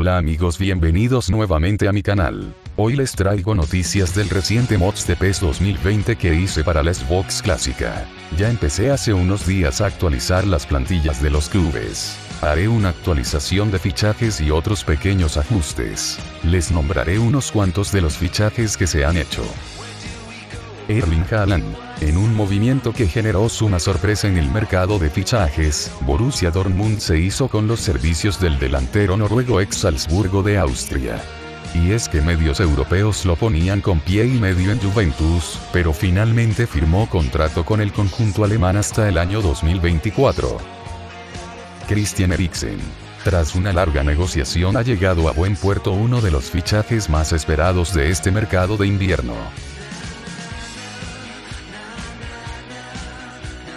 Hola amigos bienvenidos nuevamente a mi canal. Hoy les traigo noticias del reciente mods de PES 2020 que hice para la Xbox clásica. Ya empecé hace unos días a actualizar las plantillas de los clubes. Haré una actualización de fichajes y otros pequeños ajustes. Les nombraré unos cuantos de los fichajes que se han hecho. Erling Haaland. En un movimiento que generó suma sorpresa en el mercado de fichajes, Borussia Dortmund se hizo con los servicios del delantero noruego ex Salzburgo de Austria. Y es que medios europeos lo ponían con pie y medio en Juventus, pero finalmente firmó contrato con el conjunto alemán hasta el año 2024. Christian Eriksen. Tras una larga negociación ha llegado a buen puerto uno de los fichajes más esperados de este mercado de invierno.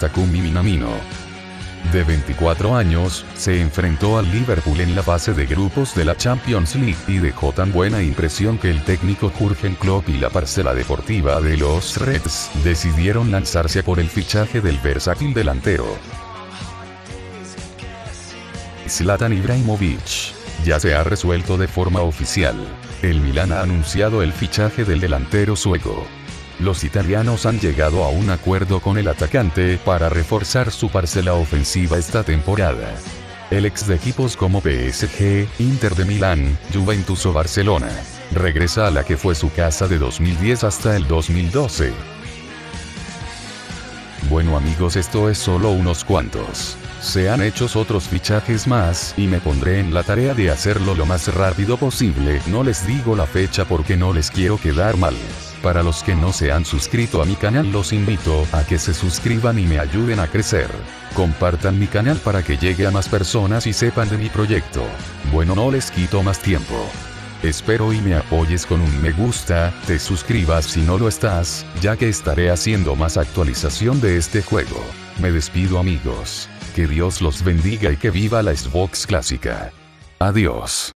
Takumi Minamino. De 24 años, se enfrentó al Liverpool en la fase de grupos de la Champions League y dejó tan buena impresión que el técnico Jurgen Klopp y la parcela deportiva de los Reds decidieron lanzarse por el fichaje del versátil delantero. Zlatan Ibrahimovic. Ya se ha resuelto de forma oficial. El Milan ha anunciado el fichaje del delantero sueco. Los italianos han llegado a un acuerdo con el atacante para reforzar su parcela ofensiva esta temporada. El ex de equipos como PSG, Inter de Milán, Juventus o Barcelona. Regresa a la que fue su casa de 2010 hasta el 2012. Bueno amigos esto es solo unos cuantos. Se han hecho otros fichajes más y me pondré en la tarea de hacerlo lo más rápido posible. No les digo la fecha porque no les quiero quedar mal. Para los que no se han suscrito a mi canal los invito a que se suscriban y me ayuden a crecer. Compartan mi canal para que llegue a más personas y sepan de mi proyecto. Bueno no les quito más tiempo. Espero y me apoyes con un me gusta, te suscribas si no lo estás, ya que estaré haciendo más actualización de este juego. Me despido amigos. Que Dios los bendiga y que viva la Xbox clásica. Adiós.